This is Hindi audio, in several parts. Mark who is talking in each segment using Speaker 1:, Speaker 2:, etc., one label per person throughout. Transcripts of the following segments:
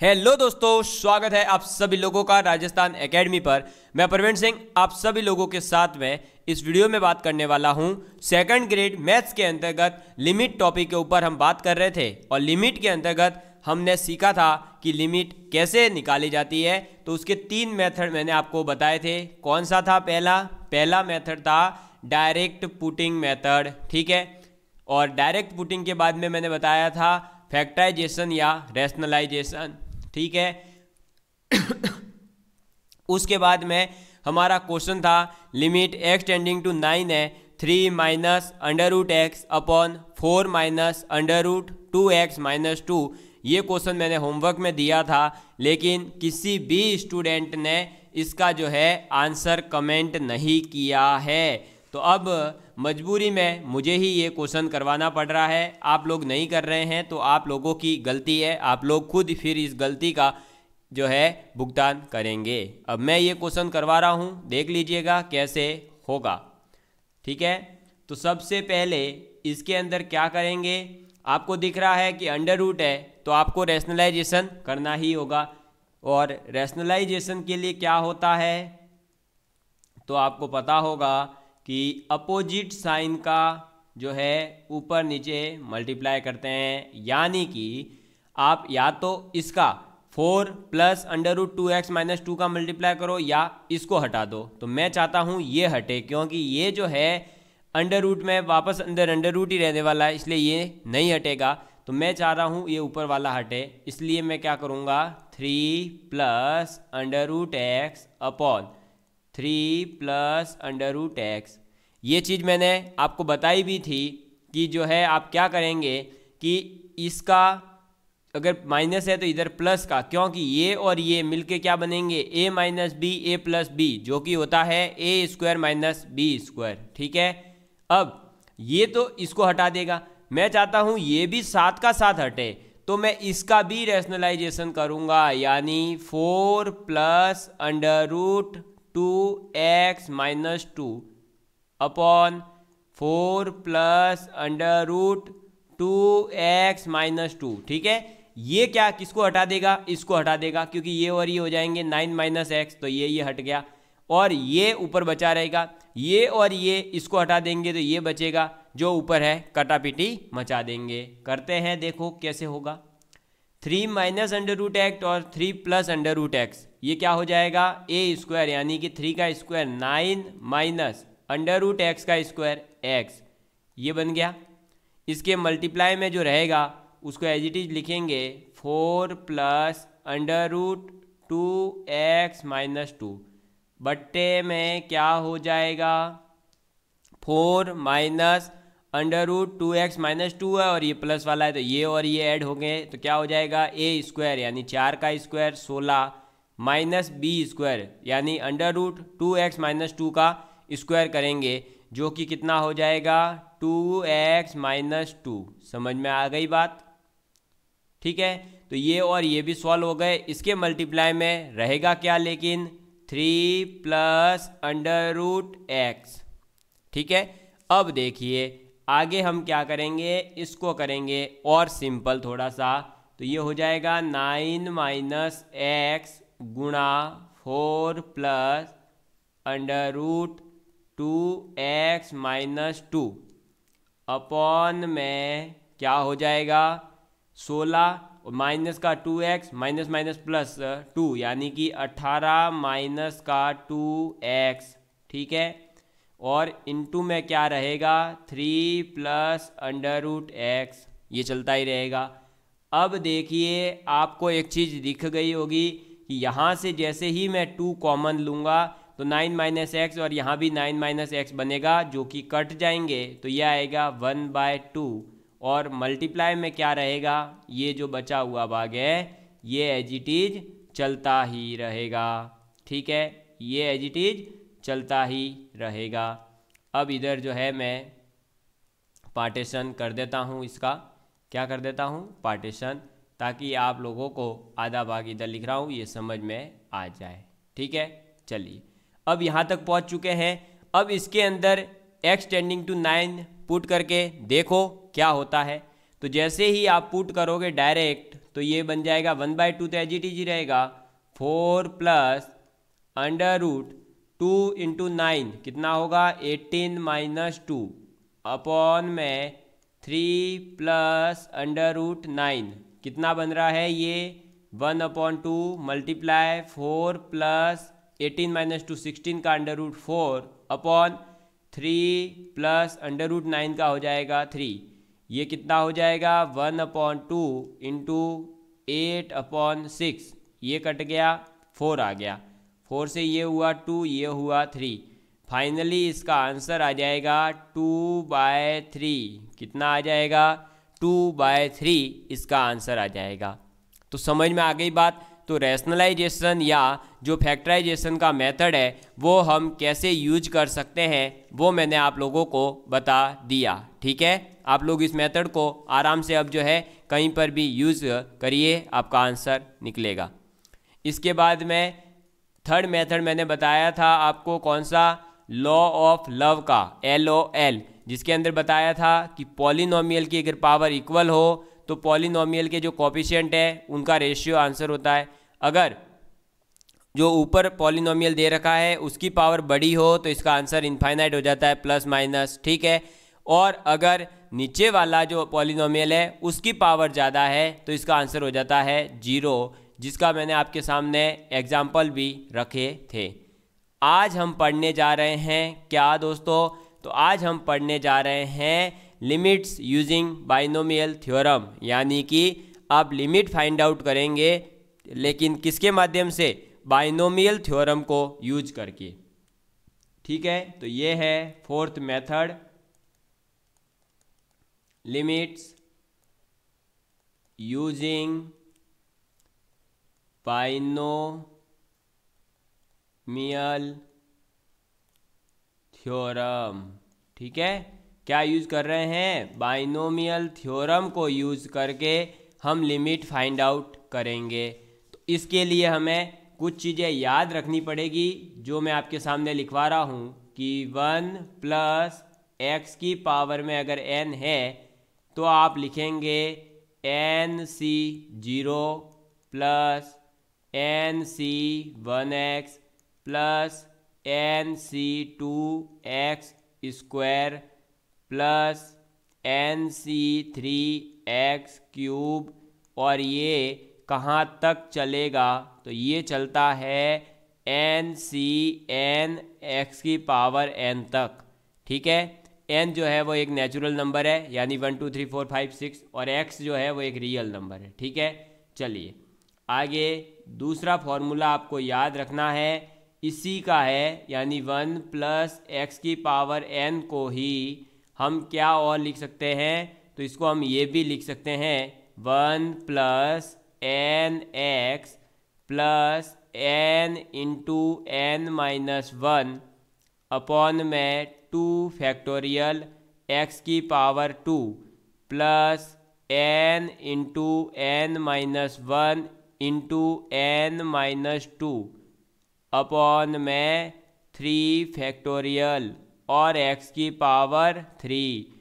Speaker 1: हेलो दोस्तों, स्वागत है आप सभी लोगों का राजस्थान एकेडमी पर। मैं प्रवीण सिंह, आप सभी लोगों के साथ में इस वीडियो में बात करने वाला हूँ। सेकंड ग्रेड मैथ्स के अंतर्गत लिमिट टॉपिक के ऊपर हम बात कर रहे थे और लिमिट के अंतर्गत हमने सीखा था कि लिमिट कैसे निकाली जाती है। तो उसके तीन मेथड मैंने आपको बताए थे। कौन सा था पहला? पहला मेथड था डायरेक्ट पुटिंग मेथड, ठीक है? और डायरेक्ट पुटिंग के बाद में मैंने बताया था फैक्टराइजेशन या रेशनलाइजेशन। ठीक है? उसके बाद में हमारा क्वेश्चन था limit X tending to nine है three minus under root X upon four minus under root two X minus two ये क्वेश्चन मैंने होमवर्क में दिया था, लेकिन किसी भी स्टूडेंट ने इसका जो है आंसर कमेंट नहीं किया है। तो अब मजबूरी में मुझे ही ये क्वेश्चन करवाना पड़ रहा है। आप लोग नहीं कर रहे हैं तो आप लोगों की गलती है। आप लोग खुद फिर इस गलती का जो है भुगतान करेंगे। अब मैं ये क्वेश्चन करवा रहा हूँ। देख लीजिएगा कैसे होगा। ठीक है? तो सबसे पहले इसके अंदर क्या करेंगे? आपको दिख रहा है कि अंडर रूट है तो आपको रैशनलाइजेशन करना ही होगा। और रैशनलाइजेशन के लिए क्या होता है? तो आपको पता होगा कि अपोजिट साइन का जो है ऊपर नीचे मल्टीप्लाई करते हैं, यानी कि आप या तो इसका four plus under root two X minus two का मल्टीप्लाई करो या इसको हटा दो। तो मैं चाहता हूँ ये हटे, क्योंकि ये जो है अंडर रूट में वापस अंदर अंडर रूट ही रहने वाला है, इसलिए ये नहीं हटेगा। तो मैं चाह रहा हूँ ये ऊपर वाला हटे, इसलिए मैं क्या करूँगा? Three plus under root X upon. Three plus under root X. ये चीज़ मैंने आपको बताई भी थी कि जो है आप क्या करेंगे कि इसका अगर माइनस है तो इधर प्लस का, क्योंकि ये और ये मिलके क्या बनेंगे? A minus B A plus B जो कि होता है A square minus B square, ठीक है? अब ये तो इसको हटा देगा। मैं चाहता हूँ ये भी साथ का साथ हटे तो मैं इसका भी रैशनलाइजेशन करूँगा, यानी four plus under root two X minus two upon four plus under root two X minus two ठीक है? ये क्या किसको हटा देगा? इसको हटा देगा, क्योंकि ये और ये हो जाएँगे नाइन माइनस एक्स तो ये ये हट गया। और ये ऊपर बचा रहेगा, ये और ये इसको हटा देंगे तो ये बचेगा, जो ऊपर है, कटापिटी मचा देंगे। करते हैं, देखो कैसे होगा। Three minus under root X और three plus under root X, ये क्या हो जाएगा? ए स्क्वायर, यानी कि थ्री का square nine minus under root X का स्क्वायर एक्स, ये बन गया। इसके मल्टीप्लाई में जो रहेगा, उसको एज इट इज़ लिखेंगे four plus under root two X minus two. बट्टे में क्या हो जाएगा? Four minus under root two X minus two है और ये प्लस वाला है तो ये और ये ऐड हो गए तो क्या हो जाएगा? ए स्क्वायर यानी चार का स्क्वायर सोलह माइनस बी स्क्वायर यानी under root two X minus two का स्क्वायर करेंगे, जो कि कितना हो जाएगा? टू एक्स माइनस टू समझ में आ गई बात? ठीक है? तो ये और ये भी सॉल्व हो गए, इसके मल्टीप्लाई में रहेगा क्या लेकिन? Three plus under root X ठीक है? अब देखिए आगे हम क्या करेंगे? इसको करेंगे और सिंपल थोड़ा सा तो ये हो जाएगा नाइन माइनस एक्स गुणा four plus under root two X minus two. Upon में क्या हो जाएगा? सोलह माइनस का two X minus minus plus two, यानी कि अठारह माइनस का टू एक्स, ठीक है? और इनटू में क्या रहेगा? Three plus under root X ये चलता ही रहेगा। अब देखिए, आपको एक चीज़ दिख गई होगी कि यहाँ से जैसे ही मैं टू कॉमन लूँगा तो नाइन माइनस एक्स और यहाँ भी नाइन माइनस एक्स बनेगा, जो कि कट जाएँगे। तो ये आएगा वन बाय टू और मल्टीप्लाई में क्या रहेगा? ये जो बचा हुआ भाग है, ये एजिटीज चलता ही रहेगा। ठीक है? ये एजिटीज चलता ही रहेगा। अब इधर जो है मैं पार्टीशन कर देता हूँ इसका। क्या कर देता हूँ? पार्टीशन ताकि आप लोगों को आधा भाग इधर लिख रहा हूँ, ये समझ में आ जाए। ठीक है? चलिए। अब यहाँ तक पहुँच चुके हैं। अब इसके अंदर X tending to nine put करके देखो क्या होता है। तो जैसे ही आप पुट करोगे डायरेक्ट तो ये बन जाएगा वन बाई टू तो एच जी रहेगा। Four plus under root two into nine कितना होगा? एटीन माइनस टू अपॉन में three plus under root nine कितना बन रहा है ये? One upon two multiply four plus eighteen minus two sixteen का under root four upon three plus under root nine का हो जाएगा थ्री ये कितना हो जाएगा? One upon two into eight upon six ये कट गया फोर आ गया। फोर से ये हुआ टू, ये हुआ थ्री। फाइनली इसका आंसर आ जाएगा टू बाय थ्री। कितना आ जाएगा? टू बाय थ्री, इसका आंसर आ जाएगा। तो समझ में आ गई बात? तो रैशनलाइजेशन या जो फैक्टराइजेशन का मेथड है, वो हम कैसे यूज़ कर सकते हैं, वो मैंने आप लोगों को बता दिया। ठीक है? आप लोग इस मेथड को आराम से अब जो है, कहीं पर भी यूज़ करिए, आपका आंसर निकलेगा। इसके बाद में थर्ड मेथड मैंने बताया था आपको कौन सा? लॉ ऑफ़ लव का एल ओ एल जिसके अंदर बताया था कि पॉलिनोमियल की अगर पावर इक्वल हो तो पॉलिनोमियल के जो कॉपिशियंट है, उनका रेशियो आंसर होता है। अगर जो ऊपर पॉलिनोमियल दे रखा है, उसकी पावर बड़ी हो तो इसका आंसर इनफाइनाइट हो जाता है प्लस माइनस ठीक है? और अगर नीचे वाला जो पॉलिनोमियल है, उसकी पावर ज़्यादा है तो इसका आंसर हो जाता है ज़ीरो जिसका मैंने आपके सामने एग्ज़ाम्पल भी रखे थे। आज हम पढ़ने जा रहे हैं, क्या दोस्तों? तो आज हम पढ़ने जा रहे हैं लिमिट्स यूजिंग बाइनोमियल थ्योरम यानी कि आप लिमिट फाइंड आउट करेंगे, लेकिन किसके माध्यम से? बाइनोमियल थ्योरम को यूज़ करके। ठीक है? तो ये है fourth method limits using binomial theorem ठीक है? क्या यूज़ कर रहे हैं? बाइनोमियल थ्योरम को यूज़ करके हम लिमिट फाइंड आउट करेंगे। तो इसके लिए हमें कुछ चीज़ें याद रखनी पड़ेगी, जो मैं आपके सामने लिखवा रहा हूँ कि वन प्लस एक्स की पावर में अगर एन है तो आप लिखेंगे N C zero plus N C one X plus N C two X square plus N C three X cube और ये कहाँ तक चलेगा? तो ये चलता है एन सी एन एक्स की पावर एन तक। ठीक है? एन जो है वो एक नेचुरल नंबर है, यानी one two three four five six और एक्स जो है वो एक रियल नंबर है। ठीक है? चलिए, आगे दूसरा फॉर्मूला आपको याद रखना है, इसी का है, यानी वन प्लस एक्स की पावर एन को ही हम क्या और लिख सकते हैं? तो इसको हम ये भी लिख सकते हैं, one plus N X plus N into N minus one upon में टू फैक्टोरियल एक्स की power two plus N into N minus one into N minus two upon में थ्री फैक्टोरियल और एक्स की पावर थ्री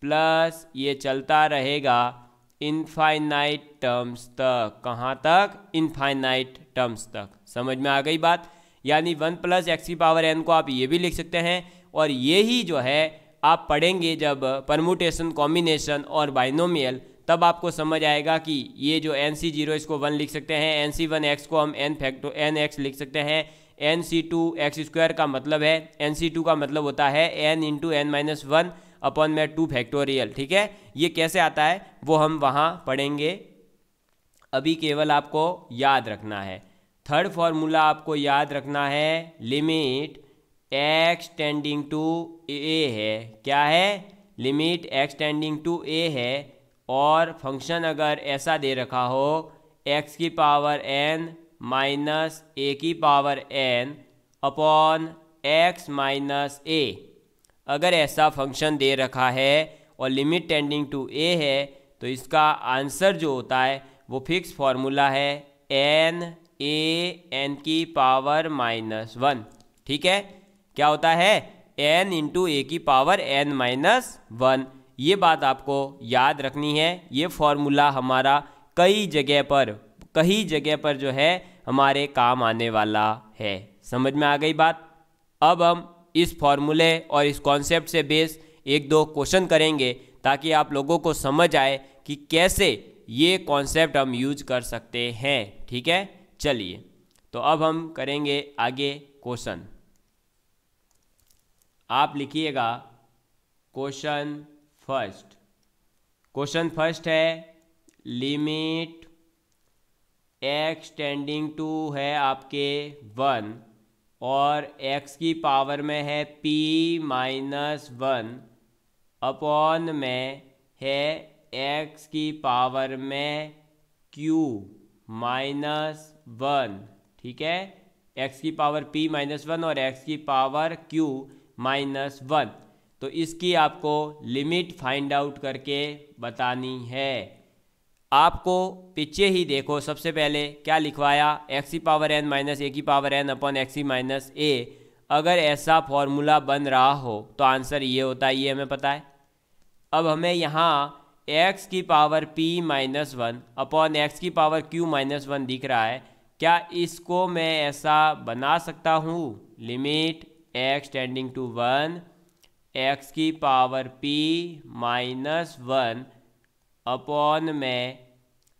Speaker 1: प्लस ये चलता रहेगा इनफाइनाइट टर्म्स तक। कहाँ तक? इनफाइनाइट टर्म्स तक। समझ में आ गई बात? यानी वन प्लस एक्स की पावर एन को आप ये भी लिख सकते हैं और ये ही जो है, आप पढ़ेंगे जब परमुटेशन कॉम्बिनेशन और बाइनोमियल तब आपको समझ आएगा कि ये जो एन सी ज़ीरो इसको वन लिख सकते हैं एन सी वन एक्स को हम एन फैक्टो एन एक्स लिख सकते हैं। N C two X square का मतलब है एन सी टू का मतलब होता है N into N minus one upon में टू फैक्टोरियल ठीक है? ये कैसे आता है? वो हम वहाँ पढ़ेंगे। अभी केवल आपको याद रखना है। थर्ड फॉर्मूला आपको याद रखना है limit X tending to A है। क्या है? Limit X tending to A है। और फ़ंक्शन अगर ऐसा दे रखा हो एक्स की पावर एन माइनस ए की power N upon X minus A अगर ऐसा फ़ंक्शन दे रखा है और लिमिट टेंडिंग टू ए है तो इसका आंसर जो होता है, वो फिक्स फार्मूला है एन ए एन की पावर माइनस वन ठीक है? क्या होता है? एन इंटू ए की पावर एन माइनस वन ये बात आपको याद रखनी है। ये फॉर्मूला हमारा कई जगह पर, कई जगह पर जो है, हमारे काम आने वाला है। समझ में आ गई बात? अब हम इस फॉर्मूले और इस कॉन्सेप्ट से बेस एक दो क्वेश्चन करेंगे ताकि आप लोगों को समझ आए कि कैसे ये कॉन्सेप्ट हम यूज़ कर सकते हैं। ठीक है? चलिए तो अब हम करेंगे आगे क्वेश्चन आप लिखिएगा क्वेश्चन फ़र्स्ट। क्वेश्चन फ़र्स्ट है, लिमिट एक्स टेंडिंग टू है आपके वन और एक्स की पावर में है पी माइनस वन अपॉन में है एक्स की पावर में क्यू माइनस वन। ठीक है? एक्स की पावर पी माइनस वन और एक्स की पावर क्यू माइनस वन। तो इसकी आपको लिमिट फाइंड आउट करके बतानी है। आपको पीछे ही देखो, सबसे पहले क्या लिखवाया? एक्स की पावर एन माइनस ए की पावर एन अपॉन एक्स की माइनस ए अगर ऐसा फॉर्मूला बन रहा हो तो आंसर ये होता है, ये हमें पता है। अब हमें यहाँ एक्स की power P minus one upon X की पावर क्यू माइनस वन दिख रहा है। क्या इसको मैं ऐसा बना सकता हूँ? Limit X tending to one X की power P minus one upon में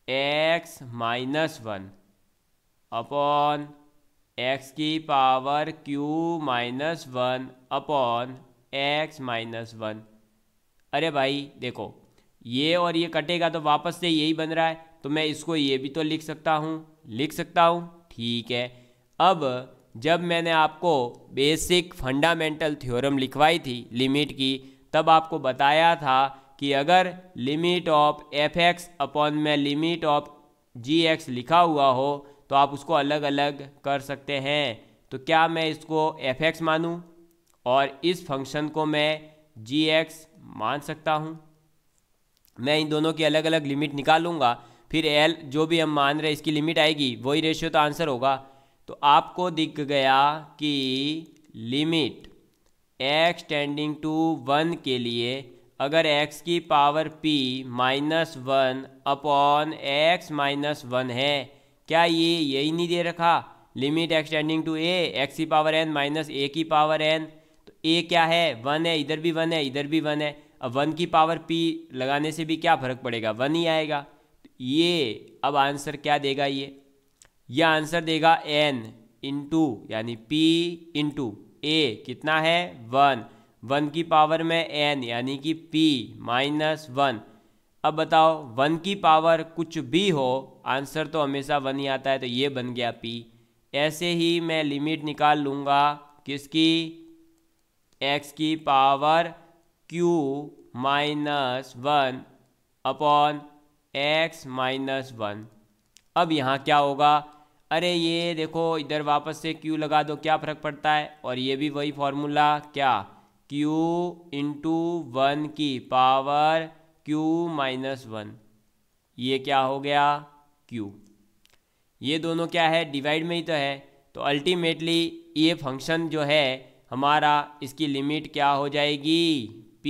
Speaker 1: X minus one upon X की power Q minus one upon X minus one अरे भाई, देखो, ये और ये कटेगा तो वापस से यही बन रहा है तो मैं इसको ये भी तो लिख सकता हूँ, लिख सकता हूँ, ठीक है। अब जब मैंने आपको बेसिक फंडामेंटल थ्योरम लिखवाई थी लिमिट की, तब आपको बताया था कि अगर limit of F X upon में लिमिट ऑफ़ जी एक्स लिखा हुआ हो तो आप उसको अलग अलग कर सकते हैं। तो क्या मैं इसको एफ़ एक्स मानूँ? और इस फ़ंक्शन को मैं जी एक्स मान सकता हूँ? मैं इन दोनों की अलग अलग लिमिट निकालूँगा, फिर एल जो भी हम मान रहे इसकी लिमिट आएगी, वही रेशियो तो आंसर होगा। तो आपको दिख गया कि limit x tending to one के लिए अगर x की power p minus one upon x minus one है, क्या ये यही नहीं दे रखा? Limit x tending to a x की पावर एन माइनस ए की पावर एन तो ए क्या है? वन है, इधर भी वन है, इधर भी वन है। अब वन की पावर p लगाने से भी क्या फ़र्क पड़ेगा? वन ही आएगा। तो ये अब आंसर क्या देगा ये? यह आंसर देगा एन इंटू यानी p इंटू ए कितना है? वन. वन की पावर में एन यानी कि पी माइनस वन. अब बताओ, वन की पावर कुछ भी हो, आंसर तो हमेशा वन ही आता है तो ये बन गया पी ऐसे ही मैं लिमिट निकाल लूँगा किसकी? एक्स की power q minus one upon x minus one. अब यहाँ क्या होगा? अरे ये देखो, इधर वापस से क्यू लगा दो, क्या फ़र्क पड़ता है? और ये भी वही फॉर्मूला क्या? क्यू इंटू वन की पावर क्यू माइनस वन ये क्या हो गया? क्यू ये दोनों क्या है? डिवाइड में ही तो है। तो अल्टीमेटली ये फ़ंक्शन जो है, हमारा इसकी लिमिट क्या हो जाएगी? P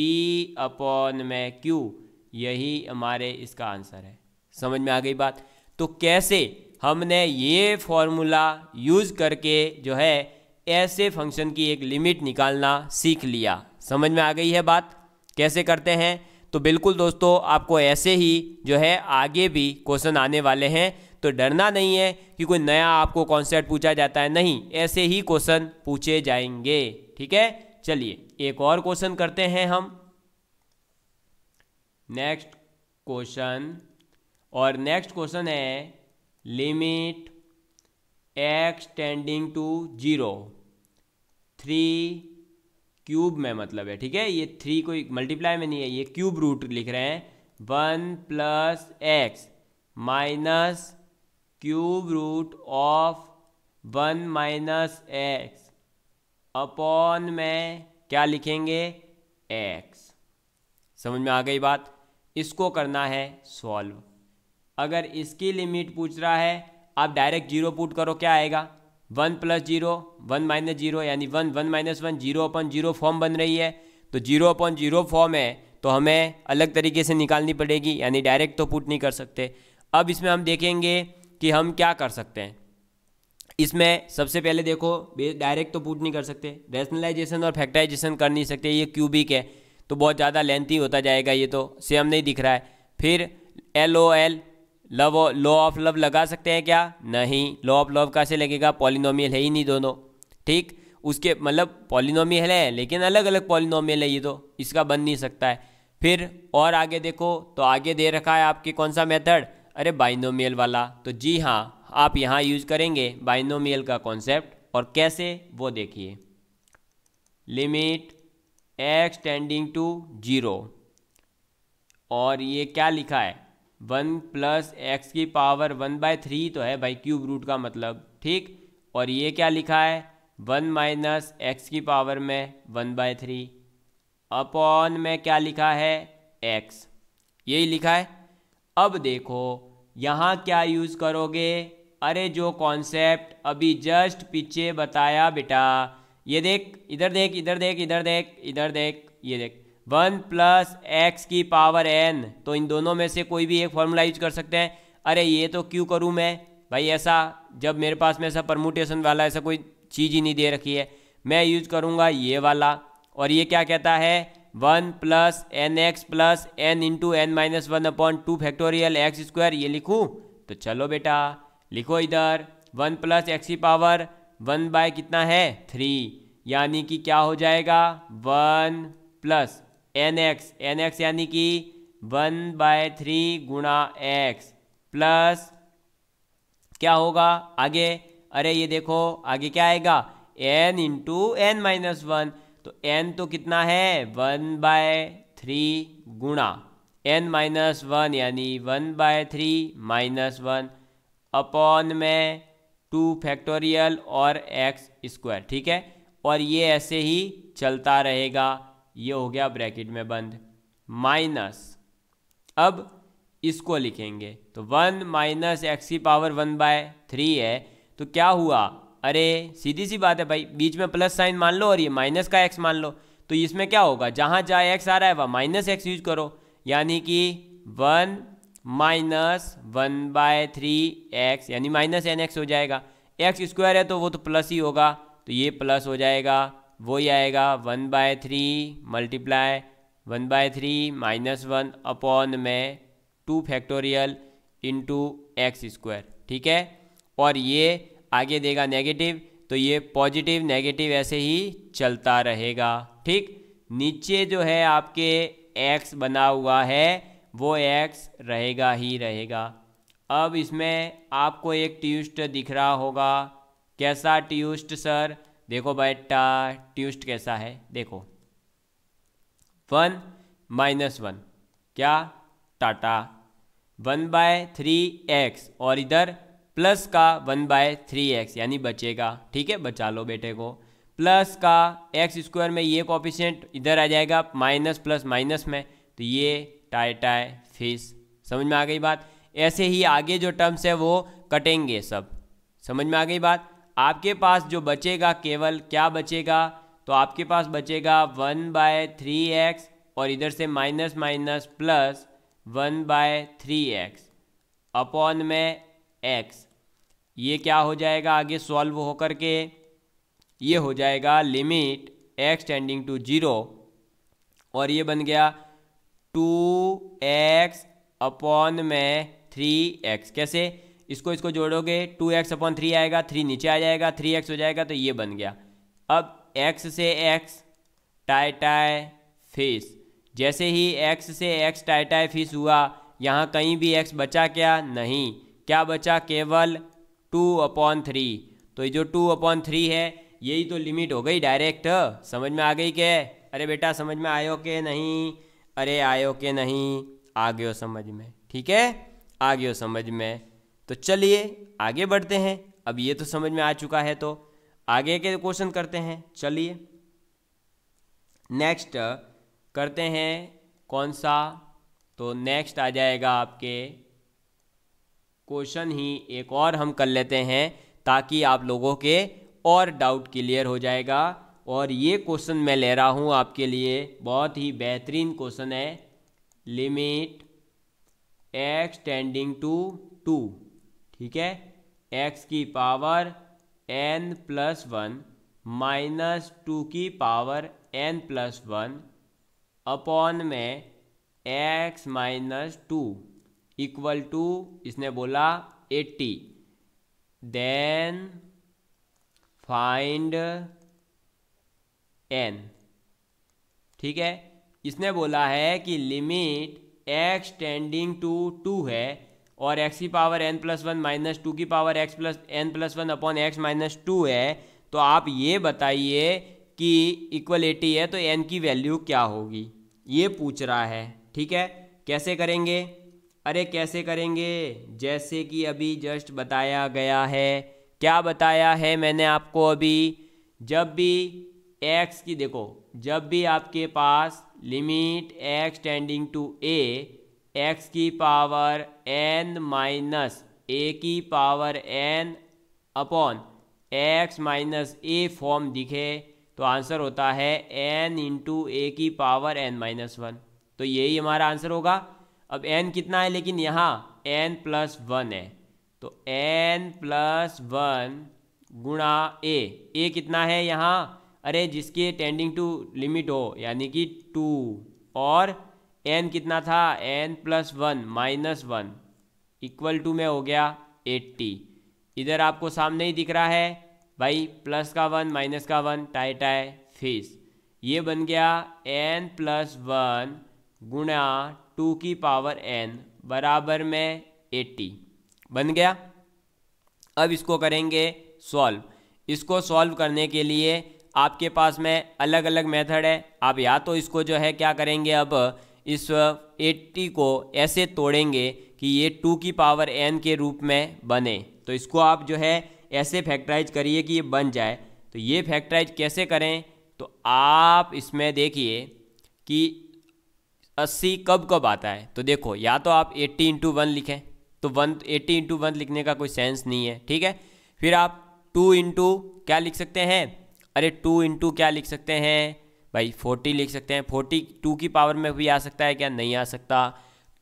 Speaker 1: अपॉन में q. यही हमारे इसका आंसर है। समझ में आ गई बात? तो कैसे हमने ये फॉर्मूला यूज़ करके जो है, ऐसे फ़ंक्शन की एक लिमिट निकालना सीख लिया। समझ में आ गई है बात? कैसे करते हैं? तो बिल्कुल दोस्तों, आपको ऐसे ही जो है, आगे भी क्वेश्चन आने वाले हैं। तो डरना नहीं है कि कोई नया आपको कॉन्सेप्ट पूछा जाता है। नहीं, ऐसे ही क्वेश्चन पूछे जाएँगे। ठीक है? चलिए, एक और क्वेश्चन करते हैं हम। नेक्स्ट क्वेश्चन और नेक्स्ट क्वेश्चन है limit x tending to zero three cube में मतलब है, ठीक है? ये थ्री कोई मल्टीप्लाई में नहीं है, ये क्यूब रूट लिख रहे हैं। One plus x minus cube root of one minus x upon में क्या लिखेंगे? एक्स समझ में आ गई बात? इसको करना है सॉल्व अगर इसकी लिमिट पूछ रहा है, आप डायरेक्ट ज़ीरो पुट करो, क्या आएगा? One plus zero one minus zero यानी one one minus one zero upon zero form बन रही है। तो ज़ीरो अपन ज़ीरो फॉर्म है तो हमें अलग तरीके से निकालनी पड़ेगी, यानी डायरेक्ट तो पुट नहीं कर सकते। अब इसमें हम देखेंगे कि हम क्या कर सकते हैं। इसमें सबसे पहले देखो डायरेक्ट तो पुट नहीं कर सकते। रेशनलाइजेशन और फैक्टराइजेशन कर नहीं सकते, ये क्यूबिक है। तो बहुत ज़्यादा लेंथी होता जाएगा ये तो सेम नहीं दिख रहा है। फिर L O L love law of love लगा सकते हैं क्या? नहीं। लॉ ऑफ़ लव कैसे लगेगा? पॉलिनोमियल है ही नहीं दोनों। ठीक? उसके मतलब पॉलिनोमियल है, लेकिन अलग अलग पॉलिनोमियल है ये तो। इसका बन नहीं सकता है। फिर और आगे देखो तो आगे दे रखा है आपके कौन सा मेथड अरे बाइनोमियल वाला। तो जी हाँ आप यहाँ यूज़ करेंगे बाइनोमियल का कॉन्सेप्ट और कैसे? वो देखिए। Limit x tending to zero और ये क्या लिखा है? वन प्लस एक्स की पावर वन बाय थ्री तो है भाई क्यूब रूट का मतलब ठीक? और ये क्या लिखा है? वन माइनस एक्स की पावर में वन बाय थ्री। अपॉन में क्या लिखा है? एक्स। यही लिखा है। अब देखो, यहाँ क्या यूज़ करोगे? अरे जो कॉन्सेप्ट अभी जस्ट पीछे बताया बेटा। ये देख, इधर देख इधर देख इधर देख इधर देख, ये देख। वन प्लस एक्स की पावर एन। तो इन दोनों में से कोई भी एक फॉर्मूला यूज़ कर सकते हैं। अरे, ये तो क्यों करूँ मैं? भाई, ऐसा जब मेरे पास में ऐसा परमुटेशन वाला ऐसा कोई चीज़ ही नहीं दे रखी है। मैं यूज़ करूँगा ये वाला। और ये क्या कहता है? One plus n x plus n into n minus one upon two factorial x square, ये लिखूँ? तो चलो बेटा, लिखो इधर। वन प्लस एक्स की पावर वन बाय कितना है? थ्री। यानी कि क्या हो जाएगा? One plus. N x n x यानी कि वन बाय थ्री गुणा एक्स प्लस क्या होगा? आगे, अरे ये देखो, आगे क्या आएगा? N into n minus one तो एन तो कितना है? वन बाय थ्री गुणा एन माइनस वन यानी one by three minus one upon में टू फैक्टोरियल और एक्स स्क्वायर ठीक है? और ये ऐसे ही चलता रहेगा। ये हो गया ब्रैकेट में बंद, माइनस। अब इसको लिखेंगे तो वन माइनस एक्स की पावर वन बाय थ्री है तो क्या हुआ? अरे, सीधी सी बात है भाई, बीच में प्लस साइन मान लो और ये माइनस का एक्स मान लो तो इसमें क्या होगा? जहाँ जहाँ एक्स आ रहा है, वह माइनस एक्स यूज़ करो, यानी कि one minus one by three x, यानी माइनस एन एक्स हो जाएगा। एक्स स्क्वायर है तो वो तो प्लस ही होगा तो ये प्लस हो जाएगा। वही आएगा one by three multiply one by three minus one upon में two factorial into x square ठीक है? और ये आगे देगा नेगेटिव तो ये पॉजिटिव नेगेटिव ऐसे ही चलता रहेगा, ठीक? नीचे जो है आपके एक्स बना हुआ है, वो एक्स रहेगा ही रहेगा। अब इसमें आपको एक ट्यूस्ट दिख रहा होगा। कैसा ट्यूस्ट, सर? देखो बेटा ट्यूस्ट कैसा है? देखो। वन माइनस वन, क्या? टाटा। वन बाय थ्री एक्स, और इधर प्लस का वन बाय थ्री एक्स, यानी बचेगा। ठीक है, बचा लो बेटे को। प्लस का एक्स स्क्वायर में ये कॉपिशेंट इधर आ जाएगा, माइनस प्लस माइनस में। तो ये टाई टाई फ़िश। समझ में आ गई बात? ऐसे ही आगे जो टर्म्स है वो कटेंगे सब। समझ में आ गई बात? आपके पास जो बचेगा केवल क्या बचेगा? तो आपके पास बचेगा वन बाय थ्री एक्स और इधर से minus minus plus one by three x upon में एक्स। ये क्या हो जाएगा? आगे सॉल्व होकर के ये हो जाएगा limit x tending to zero. और ये बन गया टू एक्स अपॉन में थ्री एक्स। कैसे? इसको इसको जोड़ोगे टू एक्स अपॉन थ्री आएगा थ्री नीचे आ जाएगा थ्री एक्स हो जाएगा तो ये बन गया। अब एक्स से एक्स टाई टाई फ़िश जैसे ही एक्स से एक्स टाई टाई फ़िश हुआ, यहाँ कहीं भी एक्स बचा क्या? नहीं। क्या बचा? केवल टू अपॉन थ्री तो ये जो टू अपॉन थ्री है, यही तो लिमिट हो गई डायरेक्ट समझ में आ गई क्या? अरे बेटा, समझ में आयो के नहीं? अरे आयो के नहीं? आ गयो समझ में। ठीक है? आ गयो समझ में। तो चलिए, आगे बढ़ते हैं। अब ये तो समझ में आ चुका है तो आगे के क्वेश्चन करते हैं। चलिए। नेक्स्ट करते हैं कौन सा? तो नेक्स्ट आ जाएगा आपके क्वेश्चन ही। एक और हम कर लेते हैं ताकि आप लोगों के और डाउट क्लियर हो जाएगा। और ये क्वेश्चन मैं ले रहा हूँ आपके लिए। बहुत ही बेहतरीन क्वेश्चन है। Limit x tending to two ठीक है? एक्स की power n plus one minus two की power n plus one upon में x minus two equal to इसने बोला एट्टी देन फाइंड एन ठीक है? इसने बोला है कि limit x tending to two है और एक्स की power n plus one minus two की power x plus n plus one upon x minus two है तो आप ये बताइए कि इक्वलिटी है तो एन की वैल्यू क्या होगी? ये पूछ रहा है, ठीक है? कैसे करेंगे? अरे कैसे करेंगे? जैसे कि अभी जस्ट बताया गया है। क्या बताया है मैंने आपको अभी? जब भी एक्स की, देखो, जब भी आपके पास limit x tending to a x की पावर एन माइनस ए की power n upon x minus a form दिखे तो आंसर होता है एन इंटू ए की पावर एन माइनस वन तो यही हमारा आंसर होगा। अब एन कितना है, लेकिन यहाँ एन प्लस वन है। तो एन प्लस वन गुणा ए ए कितना है यहाँ? अरे, जिसके टेंडिंग टू लिमिट हो, यानी कि टू और एन कितना था? N plus one minus one equal to में हो गया एट्टी इधर आपको सामने ही दिख रहा है, भाई प्लस का वन माइनस का वन टाई टाई फिस ये बन गया एन प्लस वन गुणा टू की पावर एन बराबर में एट्टी बन गया? अब इसको करेंगे सॉल्व इसको सॉल्व करने के लिए आपके पास में अलग अलग मेथड है। आप या तो इसको जो है क्या करेंगे अब इस एट्टी को ऐसे तोड़ेंगे कि ये टू की पावर एन के रूप में बने। तो इसको आप जो है ऐसे फैक्टराइज करिए कि ये बन जाए। तो ये फैक्टराइज कैसे करें? तो आप इसमें देखिए कि 80 कब कब आता है। तो देखो, या तो आप 80 इंटू वन लिखें। तो वन, एट्टी इंटू वन लिखने का कोई सेंस नहीं है, ठीक है? फिर आप टू इंटू क्या लिख सकते हैं? अरे टू इंटू क्या लिख सकते हैं? भाई, फोर्टी लिख सकते हैं। फोर्टी टू की पावर में भी आ सकता है क्या? नहीं आ सकता।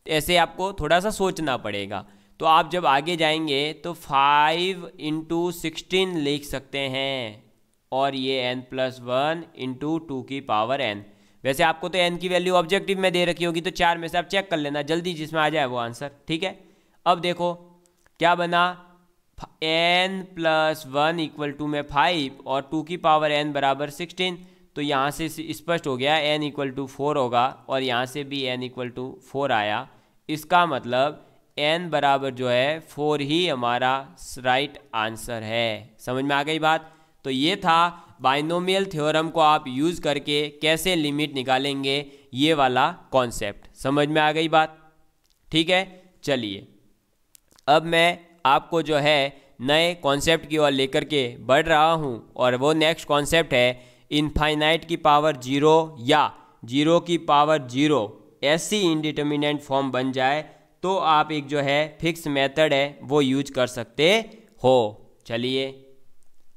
Speaker 1: ऐसे आपको थोड़ा सा सोचना पड़ेगा। तो आप जब आगे जाएँगे तो फाइव इंटू सिक्सटीन लिख सकते हैं। और ये n plus one into two की पावर एन वैसे आपको तो एन की वैल्यू ऑब्जेक्टिव में दे रखी होगी तो चार में से आप चेक कर लेना। जल्दी जिसमें आ जाए वो आंसर ठीक है? अब देखो, क्या बना? N plus one equal to में फाइव और टू की पावर एन बराबर सिक्सटीन तो यहाँ से स्पष्ट हो गया एन इक्वल टू फोर होगा और यहाँ से भी एन इक्वल टू फोर आया। इसका मतलब एन बराबर जो है फोर ही हमारा राइट आंसर है। समझ में आ गई बात? तो ये था बाइनोमियल थ्योरम को आप यूज़ करके कैसे लिमिट निकालेंगे, ये वाला कॉन्सेप्ट समझ में आ गई बात? ठीक है, चलिए। अब मैं आपको जो है, नए कॉन्सेप्ट की ओर लेकर के बढ़ रहा हूँ और वो नेक्स्ट कॉन्सेप्ट है इनफाइनाइट की पावर ज़ीरो या ज़ीरो की पावर ज़ीरो ऐसी इनडिटर्मिनेंट फॉर्म बन जाए तो आप एक जो है फिक्स मेथड है, वो यूज़ कर सकते हो। चलिए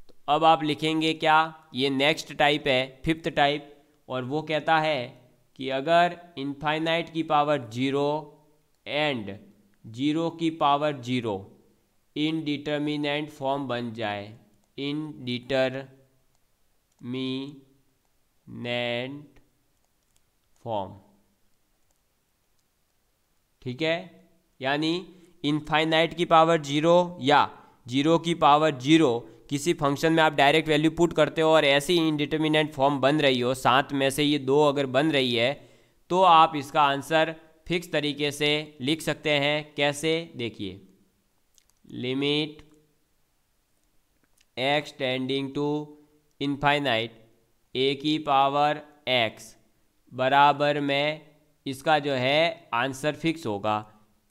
Speaker 1: तो अब आप लिखेंगे क्या? ये नेक्स्ट टाइप है फिफ्थ टाइप और वो कहता है कि अगर इनफाइनाइट की पावर ज़ीरो एंड ज़ीरो की पावर ज़ीरो इनडिटर्मिनेंट फॉर्म बन जाए इनडिटर मीनेंट फॉर्म ठीक है? यानी इनफाइनाइट की पावर ज़ीरो या ज़ीरो की पावर ज़ीरो किसी फ़ंक्शन में आप डायरेक्ट वैल्यू पुट करते हो और ऐसी इनडिटर्मिनेंट फॉर्म बन रही हो, सात में से ये दो अगर बन रही है तो आप इसका आंसर फिक्स तरीके से लिख सकते हैं। कैसे? देखिए। Limit x tending to infinite a की पावर एक्स बराबर में इसका जो है आंसर फिक्स होगा।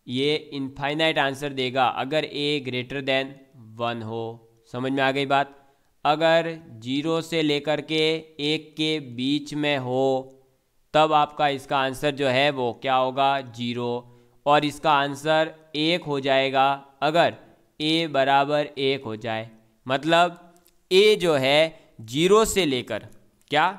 Speaker 1: ये इनफाइनाइट आंसर देगा। अगर ए ग्रेटर देन वन हो, समझ में आ गई बात? अगर ज़ीरो से लेकर के एक के बीच में हो, तब आपका इसका आंसर जो है वो क्या होगा? ज़ीरो और इसका आंसर एक हो जाएगा अगर ए बराबर एक हो जाए। मतलब ए जो है ज़ीरो से लेकर, क्या?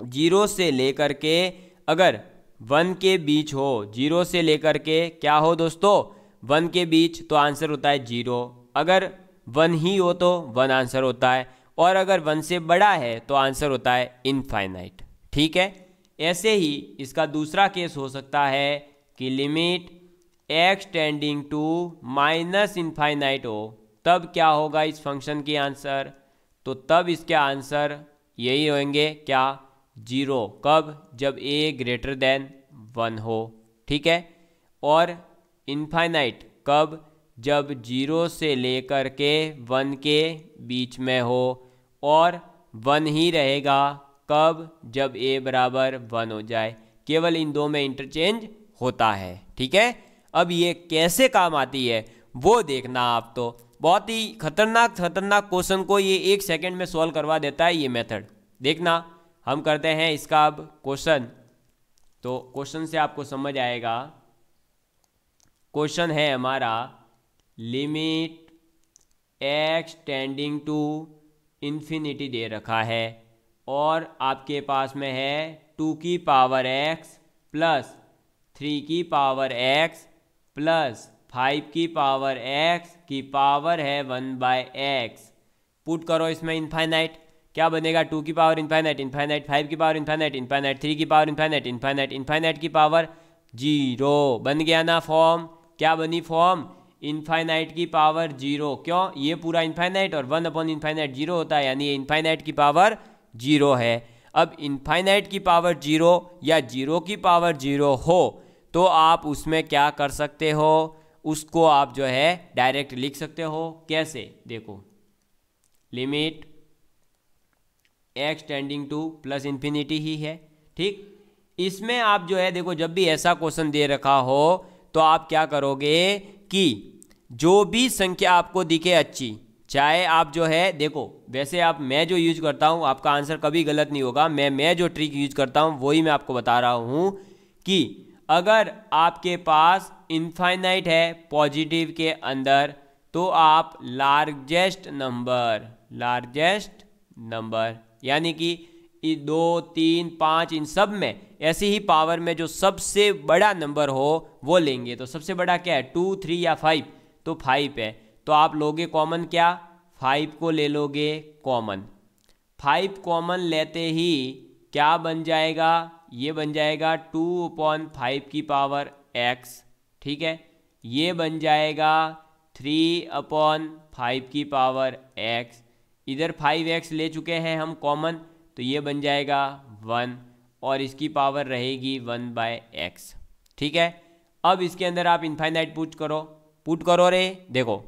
Speaker 1: ज़ीरो से लेकर के अगर वन के बीच हो, ज़ीरो से लेकर के क्या हो दोस्तों? वन के बीच तो आंसर होता है ज़ीरो। अगर वन ही हो तो वन आंसर होता है, और अगर वन से बड़ा है तो आंसर होता है इनफाइनाइट। ठीक है? ऐसे ही इसका दूसरा केस हो सकता है कि limit x tending to minus infinite हो, तब क्या होगा इस फ़ंक्शन की आंसर? तो तब इसके आंसर यही होंगे क्या? ज़ीरो। कब? जब ए ग्रेटर देन वन हो। ठीक है? और इनफाइनाइट कब? जब ज़ीरो से लेकर के वन के बीच में हो। और वन ही रहेगा, कब? जब ए बराबर वन हो जाए। केवल इन दो में इंटरचेंज होता है। ठीक है? अब ये कैसे काम आती है, वो देखना आप तो। बहुत ही खतरनाक खतरनाक क्वेश्चन को ये एक सेकंड में सॉल्व करवा देता है ये मेथड देखना, हम करते हैं इसका अब क्वेश्चन तो क्वेश्चन से आपको समझ आएगा। क्वेश्चन है हमारा limit x tending to infinity दे रखा है और आपके पास में है टू की पावर एक्स प्लस थ्री की पावर एक्स प्लस फाइव की पावर एक्स की पावर है वन बाय एक्स पुट करो इसमें इनफाइनाइट क्या बनेगा टू की पावर इन्फाइनाइट इन्फाइनाइट फाइव की पावर इन्फाइनाइट इन्फाइनाइट थ्री की पावर इन्फाइनाइट इन्फाइनाइट इन्फाइनाइट की पावर ज़ीरो बन गया ना फॉर्म क्या बनी फॉर्म इन्फाइनाइट की पावर ज़ीरो क्यों ये पूरा इन्फाइनाइट और वन अपॉन इन्फाइनाइट ज़ीरो होता है यानी ये इन्फाइनाइट की पावर ज़ीरो है अब इन्फाइनाइट की पावर ज़ीरो या ज़ीरो की पावर ज़ीरो हो तो आप उसमें क्या कर सकते हो उसको आप जो है डायरेक्ट लिख सकते हो। कैसे? देखो। Limit x tending to plus infinity ही है, ठीक? इसमें आप जो है, देखो, जब भी ऐसा क्वेश्चन दे रखा हो तो आप क्या करोगे कि जो भी संख्या आपको दिखे अच्छी, चाहे आप जो है, देखो, वैसे आप, मैं जो यूज़ करता हूँ, आपका आंसर कभी गलत नहीं होगा। मैं मैं जो ट्रिक यूज़ करता हूँ, वही मैं आपको बता रहा हूँ कि अगर आपके पास इनफाइनाइट है पॉजिटिव के अंदर तो आप लार्जेस्ट नंबर लार्जेस्ट नंबर यानी कि दो, तीन, पाँच, इन सब में, ऐसी ही पावर में जो सबसे बड़ा नंबर हो, वो लेंगे। तो सबसे बड़ा क्या है? टू थ्री या फाइव तो फाइव है। तो आप लोगे कॉमन क्या? फाइव को ले लोगे कॉमन फाइव कॉमन लेते ही क्या बन जाएगा? ये बन जाएगा टू अपॉन फाइव की पावर एक्स ठीक है? ये बन जाएगा थ्री अपॉन फाइव की पावर एक्स इधर फाइव एक्स ले चुके हैं हम कॉमन तो ये बन जाएगा वन और इसकी पावर रहेगी वन बाय एक्स ठीक है? अब इसके अंदर आप इन्फाइनाइट पुट करो। पुट करो रे, देखो।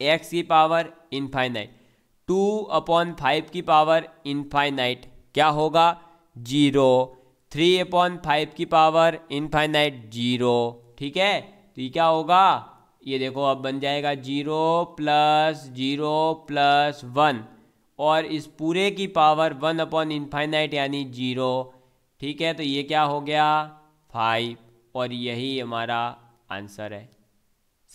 Speaker 1: एक्स की power infinite two upon five की पावर इनफाइनाइट क्या होगा? ज़ीरो थ्री अपॉन फाइव की पावर इनफाइनाइट ज़ीरो, ठीक है? तो ये क्या होगा? ये देखो, अब बन जाएगा zero plus zero plus one, और इस पूरे की पावर वन अपॉन इनफाइनाइट यानी ज़ीरो, ठीक है? तो ये क्या हो गया? फाइव, और यही हमारा आंसर है।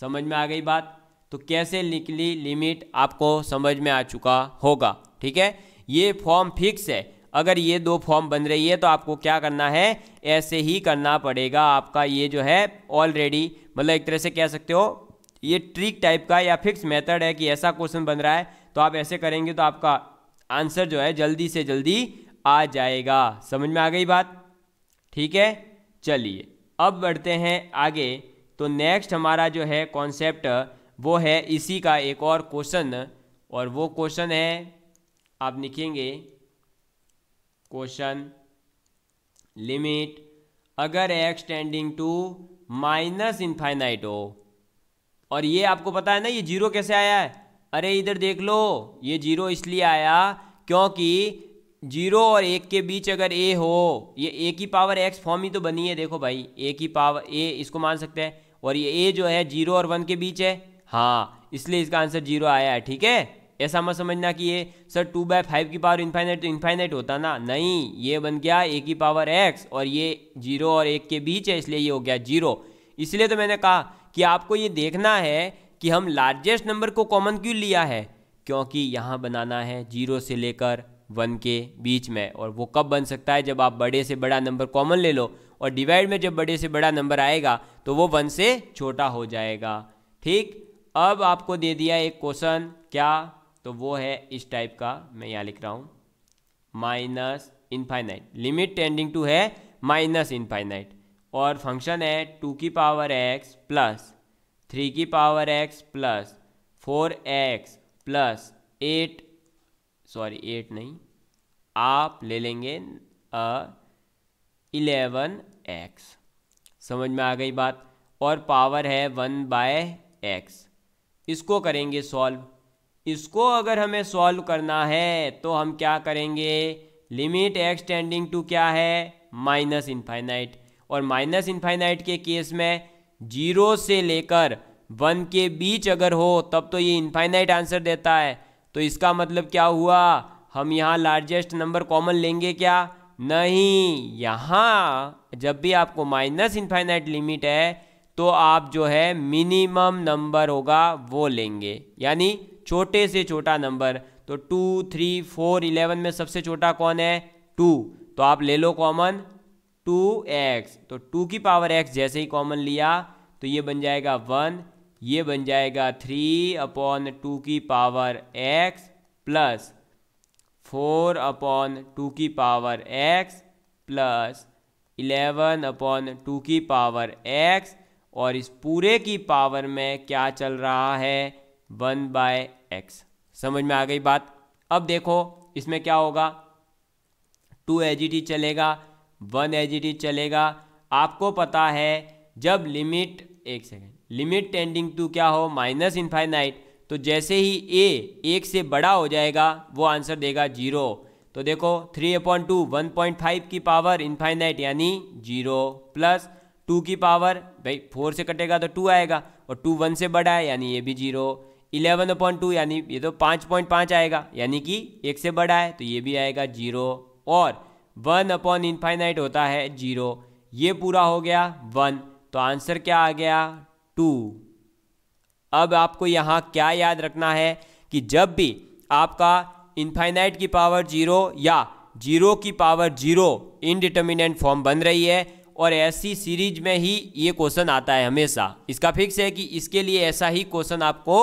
Speaker 1: समझ में आ गई बात? तो कैसे निकली लिमिट आपको समझ में आ चुका होगा, ठीक है? ये फॉर्म फिक्स है। अगर ये दो फॉर्म बन रही है तो आपको क्या करना है? ऐसे ही करना पड़ेगा। आपका ये जो है ऑलरेडी मतलब एक तरह से कह सकते हो, ये ट्रिक टाइप का या फिक्स मेथड है कि ऐसा क्वेश्चन बन रहा है तो आप ऐसे करेंगे तो आपका आंसर जो है, जल्दी से जल्दी आ जाएगा। समझ में आ गई बात? ठीक है? चलिए, अब बढ़ते हैं आगे। तो नेक्स्ट हमारा जो है कॉन्सेप्ट वो है इसी का एक और क्वेश्चन और वो क्वेश्चन है, आप लिखेंगे क्वेश्चन लिमिट अगर x tending to minus infinite हो, और ये आपको पता है ना, ये ज़ीरो कैसे आया है? अरे इधर देख लो, ये ज़ीरो इसलिए आया क्योंकि ज़ीरो और एक के बीच अगर ए हो, ये ए की पावर एक्स फॉर्म ही तो बनी है, देखो भाई ए की पावर ए इसको मान सकते हैं, और ये ए जो है ज़ीरो और वन के बीच है। हाँ इसलिए इसका आंसर ज़ीरो आया है, ठीक है? ऐसा मत समझना कि ये सर टू बाय फाइव की पावर इन्फाइनाइट तो इन्फाइनाइट होता ना। नहीं, ये बन गया ए की पावर एक्स और ये ज़ीरो और एक के बीच है, इसलिए ये हो गया ज़ीरो इसलिए तो मैंने कहा कि आपको ये देखना है कि हम लार्जेस्ट नंबर को कॉमन क्यों लिया है? क्योंकि यहाँ बनाना है ज़ीरो से लेकर वन के बीच में और वो कब बन सकता है? जब आप बड़े से बड़ा नंबर कॉमन ले लो और डिवाइड में जब बड़े से बड़ा नंबर आएगा तो वो वन से छोटा हो जाएगा। ठीक? अब आपको दे दिया एक क्वेश्चन क्या? तो वो है इस टाइप का, मैं यहाँ लिख रहा हूँ minus infinite limit tending to है माइनस इनफाइनाइट और फ़ंक्शन है टू की पावर एक्स प्लस थ्री की power x plus four x plus eight sorry eight नहीं. आप ले लेंगे इलेवन एक्स समझ में आ गई बात? और पावर है वन बाय एक्स इसको करेंगे सॉल्व इसको अगर हमें सॉल्व करना है तो हम क्या करेंगे? लिमिट एक्स टेंडिंग टू क्या है? माइनस इनफाइनाइट और माइनस इनफाइनाइट के केस में ज़ीरो से लेकर वन के बीच अगर हो, तब तो ये इनफाइनाइट आंसर देता है। तो इसका मतलब क्या हुआ? हम यहाँ लार्जेस्ट नंबर कॉमन लेंगे क्या? नहीं। यहाँ जब भी आपको माइनस इनफाइनाइट लिमिट है तो आप जो है मिनिमम नंबर होगा, वो लेंगे। यानी छोटे से छोटा नंबर तो टू, थ्री, फोर, इलेवन में सबसे छोटा कौन है? टू। तो आप ले लो कॉमन टू एक्स। तो टू की पावर एक्स जैसे ही कॉमन लिया तो ये बन जाएगा वन, ये बन जाएगा थ्री अपॉन टू की power x plus four upon two की power x plus eleven upon two की पावर एक्स। और इस पूरे की पावर में क्या चल रहा है? वन बाय एक्स समझ में आ गई बात? अब देखो, इसमें क्या होगा? टू एच चलेगा, वन एच चलेगा। आपको पता है, जब लिमिट, एक सेकेंड, लिमिट टेंडिंग टू क्या हो? Minus infinite. तो जैसे ही ए एक से बड़ा हो जाएगा, वो आंसर देगा ज़ीरो। तो देखो three upon two one point five की पावर इनफाइनाइट यानी ज़ीरो प्लस टू की पावर भाई फोर से कटेगा तो टू आएगा, और टू वन से बड़ा है, यानी ये भी ज़ीरो। इलेवन अपॉइंट टू यानी ये तो पाँच पॉइंट पाँच आएगा, यानी कि एक से बड़ा है तो ये भी आएगा ज़ीरो। और वन अपॉन इनफाइनाइट होता है ज़ीरो, ये पूरा हो गया वन। तो आंसर क्या आ गया? टू। अब आपको यहाँ क्या याद रखना है कि जब भी आपका इनफाइनाइट की पावर ज़ीरो या ज़ीरो की पावर ज़ीरो इनडिटर्मिनेंट फॉर्म बन रही है, और ऐसी सीरीज़ में ही ये क्वेश्चन आता है हमेशा। इसका फिक्स है कि इसके लिए ऐसा ही क्वेश्चन आपको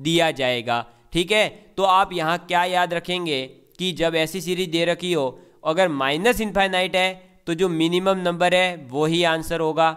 Speaker 1: दिया जाएगा। ठीक है? तो आप यहाँ क्या याद रखेंगे कि जब ऐसी सीरीज़ दे रखी हो, अगर माइनस इनफाइनाइट है तो जो मिनिमम नंबर है, वो ही आंसर होगा।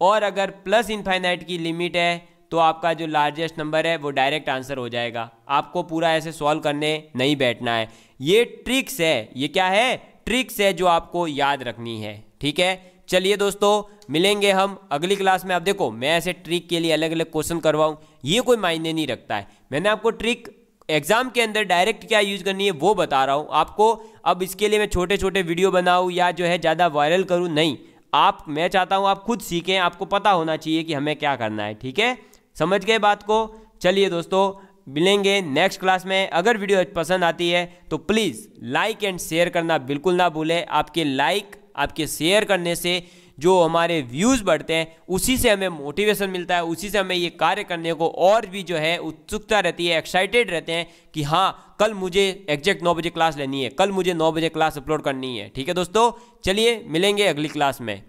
Speaker 1: और अगर प्लस इनफाइनाइट की लिमिट है तो आपका जो लार्जेस्ट नंबर है, वो डायरेक्ट आंसर हो जाएगा। आपको पूरा ऐसे सॉल्व करने नहीं बैठना है। ये ट्रिक्स है। ये क्या है? ट्रिक्स है जो आपको याद रखनी है। ठीक है? चलिए दोस्तों, मिलेंगे हम अगली क्लास में। आप देखो, मैं ऐसे ट्रिक के लिए अलग अलग क्वेश्चन करवाऊँ। ये कोई मायने नहीं रखता है। मैंने आपको ट्रिक एग्ज़ाम के अंदर डायरेक्ट क्या यूज़ करनी है, वो बता रहा हूँ। आपको अब इसके लिए मैं छोटे छोटे वीडियो बनाऊँ या जो है ज़्यादा वायरल करूँ? नहीं। आप, मैं चाहता हूँ आप खुद सीखें। आपको पता होना चाहिए कि हमें क्या करना है, ठीक है? समझ गए बात को? चलिए दोस्तों, मिलेंगे नेक्स्ट क्लास में। अगर वीडियो पसंद आती है तो प्लीज़ लाइक एंड शेयर करना बिल्कुल ना भूलें। आपके लाइक आपके शेयर करने से जो हमारे व्यूज़ बढ़ते हैं, उसी से हमें मोटिवेशन मिलता है, उसी से हमें ये कार्य करने को और भी जो है उत्सुकता रहती है एक्साइटेड रहते हैं कि हाँ कल मुझे एग्जैक्ट नौ बजे क्लास लेनी है, कल मुझे नौ बजे क्लास अपलोड करनी है। ठीक है दोस्तों? चलिए, मिलेंगे अगली क्लास में।